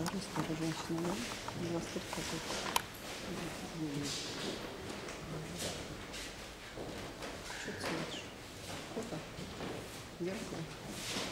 старая, старая женщина, да? Восток какой-то. Что ты смотришь? Фото? Зеркало?